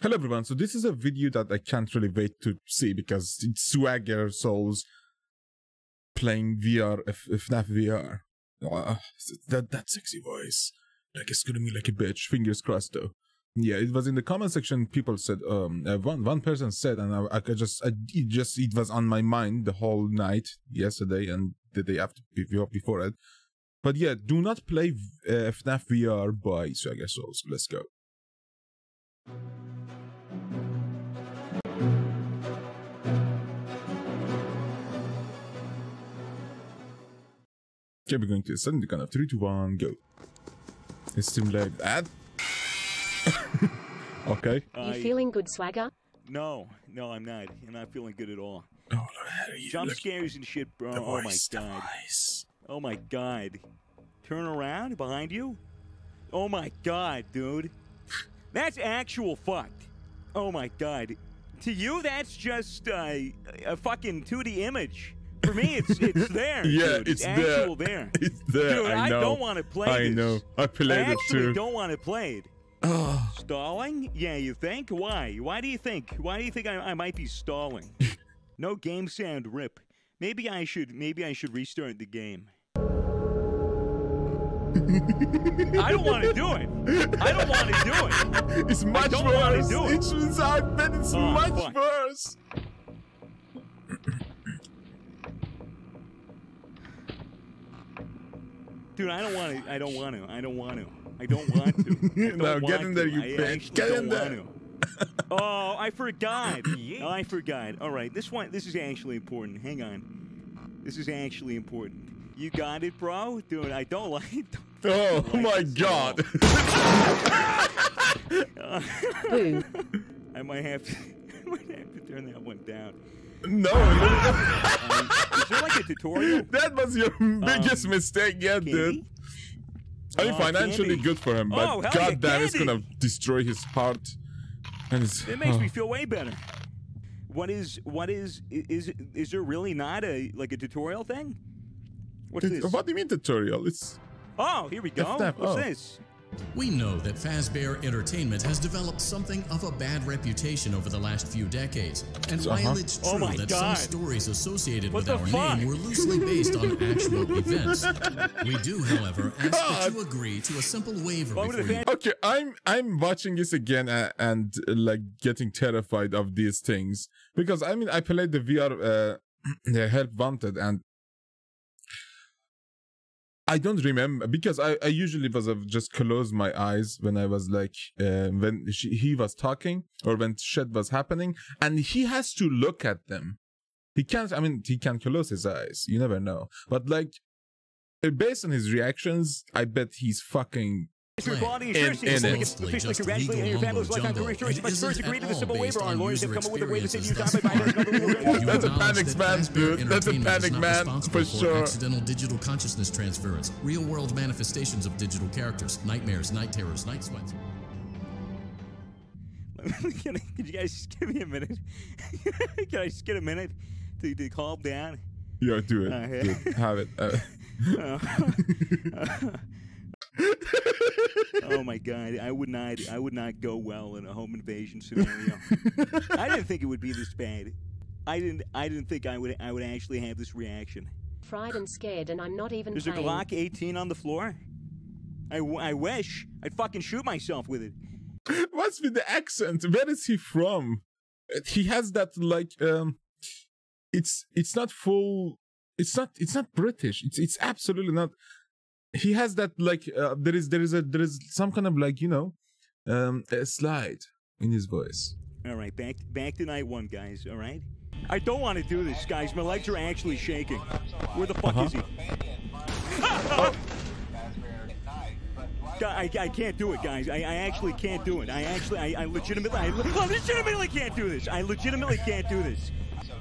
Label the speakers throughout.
Speaker 1: Hello everyone, so this is a video that I can't really wait to see because it's Swagger Souls playing VR, F FNAF VR. Ah, that, that sexy voice. Like it's gonna be like a bitch, fingers crossed though. Yeah, it was in the comment section, people said, um, uh, one, one person said, and I, I just, I, it just, it was on my mind the whole night, yesterday and the day after, before it. But yeah, do not play uh, FNAF VR by Swagger Souls. Let's go. Okay, we're going to send the count of 3 to 1, go. It's still like that. okay.
Speaker 2: You feeling good, Swagger?
Speaker 3: No, no, I'm not. I'm not feeling good at all.
Speaker 1: Oh, Lord, you
Speaker 3: Jump
Speaker 1: look-
Speaker 3: scares and shit, bro.
Speaker 1: the
Speaker 3: oh my god.
Speaker 1: voice.
Speaker 3: Oh my god. Turn around behind you. Oh my god, dude. That's actual fucked. Oh my god. To you, that's just uh, a fucking 2D image. For me, it's it's there.
Speaker 1: Yeah,
Speaker 3: dude.
Speaker 1: it's
Speaker 3: actual
Speaker 1: there.
Speaker 3: there.
Speaker 1: It's there,
Speaker 3: Dude,
Speaker 1: I
Speaker 3: I, don't want to play
Speaker 1: I
Speaker 3: this.
Speaker 1: know. I played
Speaker 3: I
Speaker 1: it
Speaker 3: actually
Speaker 1: too.
Speaker 3: don't want to play it.
Speaker 1: Oh,
Speaker 3: Stalling? Yeah, you think? Why? Why do you think? Why do you think I, I might be stalling? no game sound rip. Maybe I should maybe I should restart the game. I don't want to do it. I don't want to do it.
Speaker 1: it's much
Speaker 3: don't
Speaker 1: worse.
Speaker 3: do it.
Speaker 1: It turns out that it's
Speaker 3: Oh,
Speaker 1: much
Speaker 3: fuck.
Speaker 1: worse.
Speaker 3: Dude, I don't want to. I don't want to. I don't want to. I don't want to. I don't
Speaker 1: No, get in there,
Speaker 3: to.
Speaker 1: you
Speaker 3: I
Speaker 1: bitch. Get in there.
Speaker 3: want to. oh, I forgot. Oh, I forgot. All right, this one. This is actually important. Hang on. This is actually important. You got it, bro. Dude, I don't like.
Speaker 1: Oh
Speaker 3: like
Speaker 1: my god.
Speaker 3: I might have to. I might have to turn that one down.
Speaker 1: No.
Speaker 3: Um, is there like a tutorial?
Speaker 1: that was your biggest mistake yet, dude. I mean,
Speaker 3: Oh,
Speaker 1: financially
Speaker 3: candy.
Speaker 1: good for him, but
Speaker 3: Oh, hell
Speaker 1: god
Speaker 3: yeah,
Speaker 1: it's gonna destroy his heart. And his,
Speaker 3: It makes
Speaker 1: oh.
Speaker 3: me feel way better. What is what is is is there really not a like a tutorial thing? What's
Speaker 1: Tut-
Speaker 3: this?
Speaker 1: What do you mean tutorial? It's
Speaker 3: Oh, here we go. What's
Speaker 1: oh.
Speaker 3: this?
Speaker 4: We know that Fazbear Entertainment has developed something of a bad reputation over the last few decades. And
Speaker 1: Uh-huh.
Speaker 4: while it's
Speaker 3: Oh
Speaker 4: true
Speaker 3: my
Speaker 4: that
Speaker 3: God.
Speaker 4: some stories associated
Speaker 3: What
Speaker 4: with our
Speaker 3: fuck?
Speaker 4: name were loosely based on actual events, we do, however, ask that you agree to a simple waiver
Speaker 3: Welcome
Speaker 4: before you
Speaker 1: okay. I'm I'm watching this again and, and uh, like getting terrified of these things because I mean I played the VR uh, the Help Wanted and I don't remember because I, I usually was uh, just close my eyes when I was like uh, when she, he was talking or when shit was happening and he has to look at them. He can't. I mean, he can close his eyes. You never know. But like, uh, based on his reactions, I bet he's fucking
Speaker 3: Mr. Quality
Speaker 1: In-
Speaker 3: Insurance
Speaker 1: in
Speaker 3: is
Speaker 1: it.
Speaker 3: looking
Speaker 4: Mostly
Speaker 3: officially
Speaker 4: just
Speaker 3: congratulating
Speaker 4: legal
Speaker 3: your fabulous
Speaker 4: mumbo
Speaker 3: lifetime
Speaker 4: jumbo.
Speaker 3: career insurance.
Speaker 4: It
Speaker 3: But
Speaker 4: isn't
Speaker 3: first, agree to
Speaker 4: at
Speaker 3: the
Speaker 4: all
Speaker 3: simple waiver. Our
Speaker 4: on
Speaker 3: lawyers have come up with a way to save you time
Speaker 4: experiences
Speaker 3: by
Speaker 4: thus far.
Speaker 3: finding another
Speaker 4: You
Speaker 1: That's a
Speaker 4: acknowledge
Speaker 1: panic
Speaker 4: that
Speaker 1: man, dude. That's a
Speaker 4: Entertainment
Speaker 1: panic
Speaker 4: is not
Speaker 1: man,
Speaker 4: responsible
Speaker 1: for sure.
Speaker 4: accidental digital consciousness transference, real-world manifestations of digital characters, nightmares, night terrors, night sweats.
Speaker 3: Can, I, can you guys just give me a minute? can I just get a minute to, to calm down?
Speaker 1: yeah, do it,
Speaker 3: Uh, yeah.
Speaker 1: dude, have it. Uh,
Speaker 3: oh my god, I would not I would not go well in a home invasion scenario. I didn't think it would be this bad. I didn't I didn't think I would I would actually have this reaction.
Speaker 2: Fried and scared, and I'm not even
Speaker 3: There's a
Speaker 2: playing.
Speaker 3: Glock 18 on the floor. I, I wish I'd fucking shoot myself with it.
Speaker 1: What's with the accent? Where is he from? He has that like um, it's it's not full. It's not it's not British. It's it's absolutely not. He has that like uh, there is there is a there is some kind of like you know, um, a slide in his voice.
Speaker 3: All right, back back to night one, guys. All right. I don't want to do this, guys. My legs are actually shaking. Where the fuck
Speaker 1: Uh-huh.
Speaker 3: is he? Guy- I, I can't do it, guys. I, I actually can't do it. I actually, I, I legitimately, I, I legitimately can't do this. I legitimately can't do this.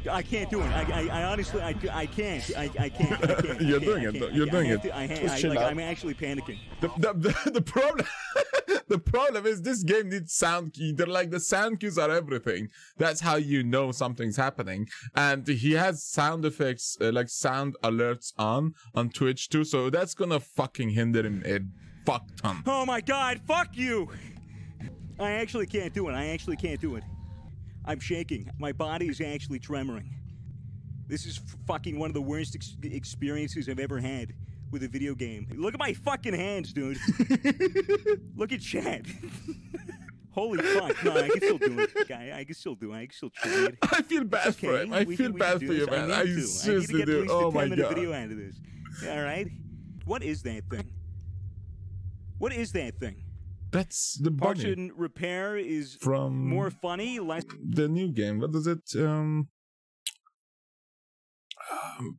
Speaker 3: I can't do it. I, I, I honestly, I, I can't. I, I can't. I can't.
Speaker 1: You're
Speaker 3: can't,
Speaker 1: doing
Speaker 3: I
Speaker 1: it,
Speaker 3: can't.
Speaker 1: though.
Speaker 3: I-
Speaker 1: You're
Speaker 3: I
Speaker 1: doing
Speaker 3: have
Speaker 1: it.
Speaker 3: to- I, I, like, I'm actually panicking.
Speaker 1: The the the, the problem the problem is this game needs sound key. They're like the sound cues are everything. That's how you know something's happening. And he has sound effects uh, like sound alerts on on Twitch too. So that's gonna fucking hinder him a fuck ton.
Speaker 3: Oh my god, fuck you! I actually can't do it. I actually can't do it. I'm shaking. My body is actually tremoring. This is f- fucking one of the worst ex- experiences I've ever had with a video game. Look at my fucking hands, dude. Look at Chad. Holy fuck. No, I can still do it. Guy, I can still do it. I can still try it.
Speaker 1: I feel bad
Speaker 3: Okay,
Speaker 1: for him. I
Speaker 3: we
Speaker 1: feel
Speaker 3: can-
Speaker 1: bad for you,
Speaker 3: this.
Speaker 1: man.
Speaker 3: I,
Speaker 1: I, seriously
Speaker 3: I need to get
Speaker 1: do. Oh
Speaker 3: a
Speaker 1: my god.
Speaker 3: video out of this. All right? What is that thing? What is that thing?
Speaker 1: That's the
Speaker 3: Parts
Speaker 1: bunny
Speaker 3: and repair is
Speaker 1: from
Speaker 3: more funny, less.
Speaker 1: the new game. What is it? Um, um,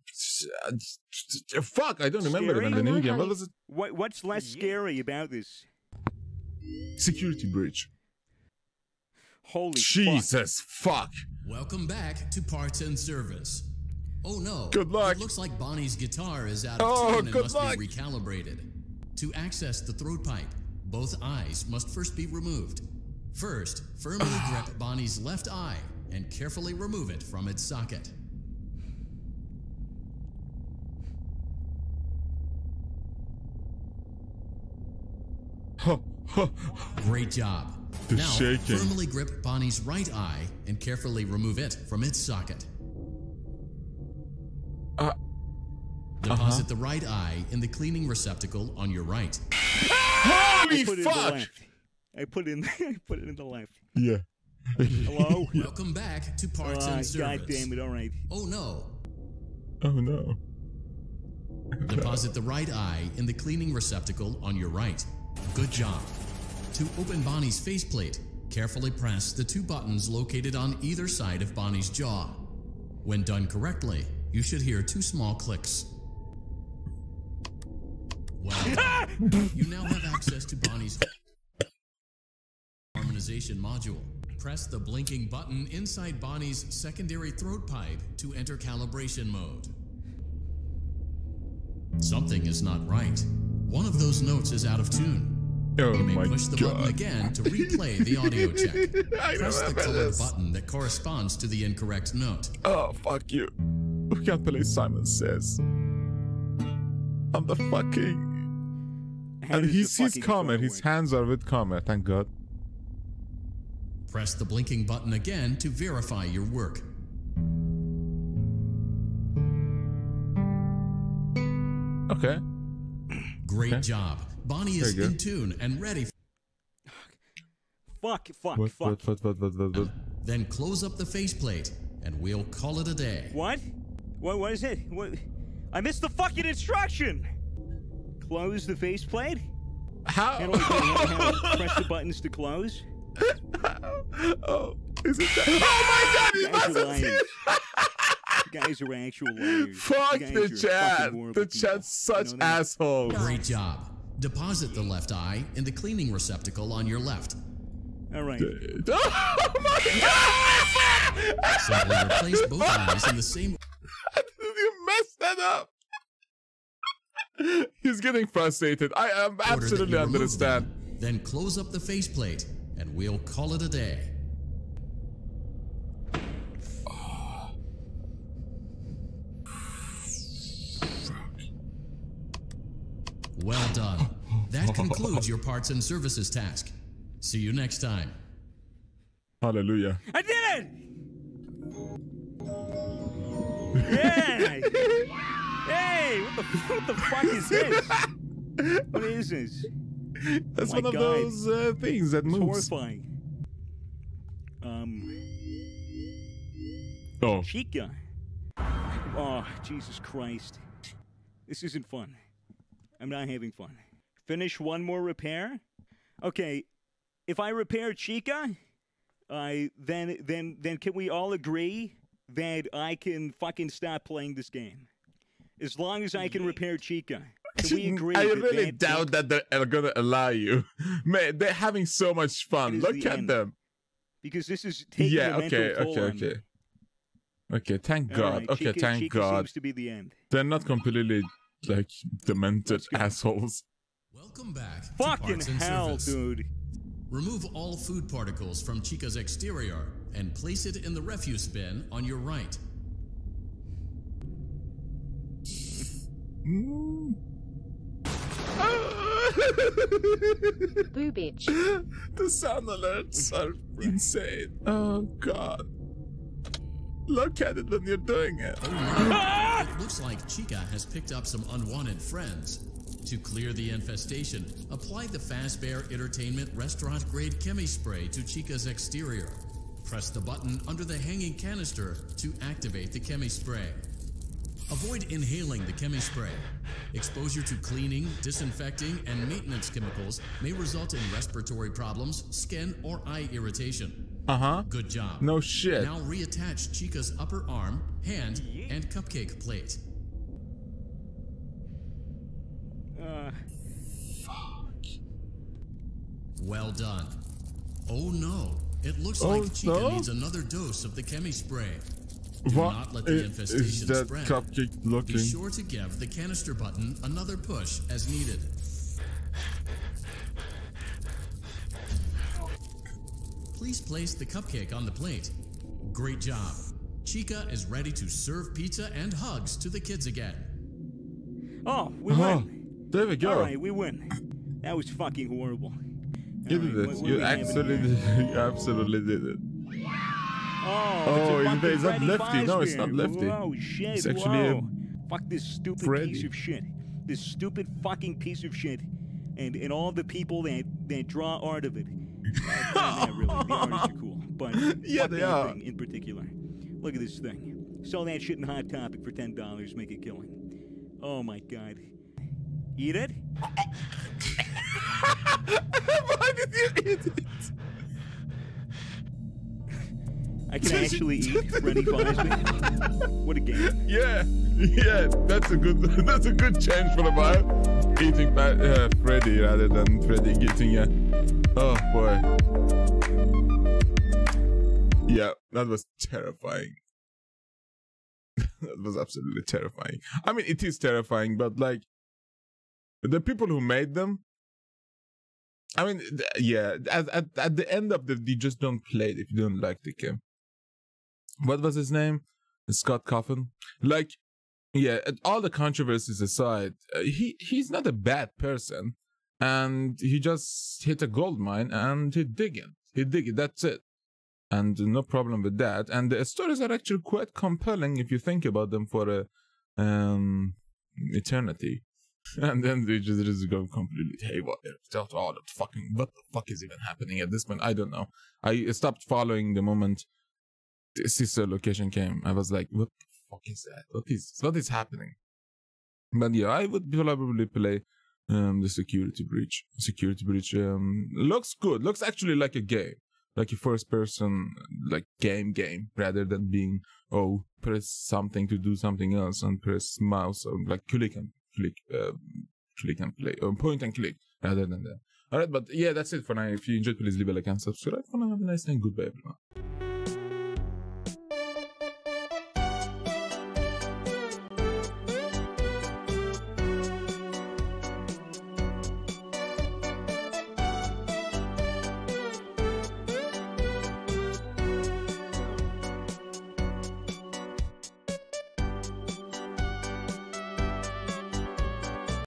Speaker 1: fuck, I don't remember
Speaker 3: Scary?
Speaker 1: even the new
Speaker 2: Hello,
Speaker 1: game. What was it?
Speaker 3: What, what's less scary about this?
Speaker 1: Security breach.
Speaker 3: Holy fuck.
Speaker 1: Jesus, fuck.
Speaker 4: Welcome back to Parts and Service. Oh no.
Speaker 1: Good luck.
Speaker 4: It looks like Bonnie's guitar is out of
Speaker 1: Oh,
Speaker 4: tune and
Speaker 1: good
Speaker 4: must
Speaker 1: luck.
Speaker 4: be recalibrated. To access the throat pipe, both eyes must first be removed. First, firmly grip Bonnie's left eye and carefully remove it from its socket.
Speaker 1: Huh, huh.
Speaker 4: Great job.
Speaker 1: The
Speaker 4: now,
Speaker 1: shaking.
Speaker 4: firmly grip Bonnie's right eye and carefully remove it from its socket.
Speaker 1: Uh,
Speaker 4: Deposit the right eye in the cleaning receptacle on your right.
Speaker 1: Holy
Speaker 3: I put it in the
Speaker 1: fuck!
Speaker 3: left. I put in. I put it in the left.
Speaker 1: Yeah.
Speaker 3: Hello.
Speaker 4: Welcome back to Parts
Speaker 3: Ah,
Speaker 4: and Service.
Speaker 3: God damn it! All right.
Speaker 4: Oh no.
Speaker 1: Oh no.
Speaker 4: Deposit the right eye in the cleaning receptacle on your right. Good job. To open Bonnie's faceplate, carefully press the two buttons located on either side of Bonnie's jaw. When done correctly, you should hear two small clicks. Well done. You now have access to Bonnie's harmonization module. Press the blinking button inside Bonnie's secondary throat pipe to enter calibration mode. Something is not right. One of those notes is out of tune.
Speaker 1: Oh
Speaker 4: You may push the button again to replay the audio check.
Speaker 1: I
Speaker 4: Press the colored
Speaker 1: this.
Speaker 4: button that corresponds to the incorrect note.
Speaker 1: Oh, fuck you. We can't play Simon Says. I'm the fucking.
Speaker 3: How
Speaker 1: And
Speaker 3: does
Speaker 1: he
Speaker 3: the
Speaker 1: sees Comet.
Speaker 3: controller
Speaker 1: His hands are with Comet, thank god.
Speaker 4: Press the blinking button again to verify your work.
Speaker 1: Okay.
Speaker 4: Great
Speaker 1: Okay.
Speaker 4: job. Bonnie is in tune and ready.
Speaker 3: Fuck! Fuck!
Speaker 1: What,
Speaker 3: fuck!
Speaker 1: what, what, what, what, what, what?
Speaker 4: Then close up the faceplate and we'll call it a day.
Speaker 3: What? What? What is it? What? I missed the fucking instruction. Close the faceplate. How do I do it? How- Press the buttons to close.
Speaker 1: oh, is it that? Oh my god,
Speaker 3: You
Speaker 1: he's
Speaker 3: guys are
Speaker 1: massive!
Speaker 3: liars. You guys are actual liars.
Speaker 1: Fuck the chat.
Speaker 3: fucking horrible
Speaker 1: The
Speaker 3: people.
Speaker 1: chat's such
Speaker 3: You know that?
Speaker 1: assholes.
Speaker 4: Great job. Deposit the left eye in the cleaning receptacle on your left.
Speaker 3: All right.
Speaker 1: Oh my god!
Speaker 4: Simply replace both eyes in the same
Speaker 1: you messed that up. He's getting frustrated. I um, absolutely
Speaker 4: you
Speaker 1: understand.
Speaker 4: them. Then close up the faceplate and we'll call it a day. Well done. That concludes your parts and services task. See you next time.
Speaker 1: Hallelujah.
Speaker 3: I did it! Yeah! Hey, what the, what the fuck is this? What is this?
Speaker 1: That's
Speaker 3: Oh
Speaker 1: one of those uh, things that
Speaker 3: It's
Speaker 1: moves.
Speaker 3: horrifying. Um,
Speaker 1: Oh,
Speaker 3: Chica. Oh, Jesus Christ. This isn't fun. I'm not having fun. Finish one more repair? Okay, if I repair Chica, I then then then can we all agree that I can fucking stop playing this game? As long as I can repair Chica. Can we agree
Speaker 1: I
Speaker 3: that
Speaker 1: really
Speaker 3: that-
Speaker 1: doubt that they're gonna allow you. Man, they're having so much fun. Look
Speaker 3: the
Speaker 1: at
Speaker 3: end.
Speaker 1: them.
Speaker 3: because this is taking
Speaker 1: Yeah.
Speaker 3: a mental
Speaker 1: Okay.
Speaker 3: toll
Speaker 1: Okay.
Speaker 3: on me.
Speaker 1: Okay. Okay. Thank God.
Speaker 3: right,
Speaker 1: okay.
Speaker 3: Chica,
Speaker 1: thank
Speaker 3: Chica
Speaker 1: God.
Speaker 3: seems to be the end.
Speaker 1: They're not completely like demented assholes.
Speaker 4: Welcome back to
Speaker 3: Fucking
Speaker 4: Parts and
Speaker 3: hell,
Speaker 4: Service.
Speaker 3: dude.
Speaker 4: Remove all food particles from Chica's exterior and place it in the refuse bin on your right.
Speaker 1: Mm.
Speaker 2: Boo
Speaker 1: the sound alerts are insane. Oh god. Look at it when you're doing it.
Speaker 4: It looks like Chica has picked up some unwanted friends. To clear the infestation, apply the Fast Fazbear Entertainment restaurant grade chemi spray to Chica's exterior. Press the button under the hanging canister to activate the chemi spray. Avoid inhaling the chemi spray. Exposure to cleaning, disinfecting, and maintenance chemicals may result in respiratory problems, skin, or eye irritation.
Speaker 1: Uh-huh.
Speaker 4: Good job.
Speaker 1: No shit.
Speaker 4: Now reattach Chica's upper arm, hand, and cupcake plate.
Speaker 3: Uh, Fuck.
Speaker 4: Well done. Oh no, it looks
Speaker 1: Oh,
Speaker 4: like Chica
Speaker 1: no?
Speaker 4: needs another dose of the chemi spray. Do
Speaker 1: What
Speaker 4: not let the
Speaker 1: i- is that
Speaker 4: spread.
Speaker 1: cupcake
Speaker 4: Be sure to give the canister button another push as needed. Please place the cupcake on the plate. Great job. Chica is ready to serve pizza and hugs to the kids again.
Speaker 3: oh, we
Speaker 1: Oh,
Speaker 3: win.
Speaker 1: there we go.
Speaker 3: All right, we win. That was fucking horrible.
Speaker 1: You
Speaker 3: All
Speaker 1: did
Speaker 3: right,
Speaker 1: it.
Speaker 3: what- what
Speaker 1: You absolutely, you absolutely did it.
Speaker 3: Oh,
Speaker 1: Oh,
Speaker 3: it's
Speaker 1: it's- not lefty. No, it's not lefty.
Speaker 3: Whoa, shit.
Speaker 1: It's actually a.
Speaker 3: Fuck this stupid
Speaker 1: Freddy.
Speaker 3: piece of shit. This stupid fucking piece of shit. And and all the people that that draw art of it. Uh, really. The artists are cool. But
Speaker 1: Yeah, they are.
Speaker 3: thing in particular. Look at this thing. Sell that shit in Hot Topic for ten dollars, make a killing. Oh my god. Eat it?
Speaker 1: Why did you eat it?
Speaker 3: I can actually eat Freddy Fazbear. What a game.
Speaker 1: Yeah, yeah, that's a good, that's a good change for the vibe. Eating pa- uh, Freddy rather than Freddy getting a. Oh boy. Yeah, that was terrifying. that was absolutely terrifying. I mean, it is terrifying, but like the people who made them. I mean, yeah. At, at at the end of the, you just don't play it if you don't like the game. What was his name? Scott Cawthon. Like, yeah. All the controversies aside, uh, he he's not a bad person, and he just hit a gold mine and he dig it. He dig it. That's it and no problem with that. And the stories are actually quite compelling if you think about them for a um eternity. And then they just, just go completely haywire. Just all the fucking what the fuck is even happening at this point? I don't know. I stopped following the moment sister location came. I was like, what the fuck is that? What is what is happening? But yeah, I would probably play um the security breach. Security breach um looks good. Looks actually like a game like a first person like game game rather than being oh press something to do something else and press mouse or like click and click uh, click and play or point and click rather than that all right but yeah that's it for now if you enjoyed please leave a like and subscribe for now have a nice day goodbye everyone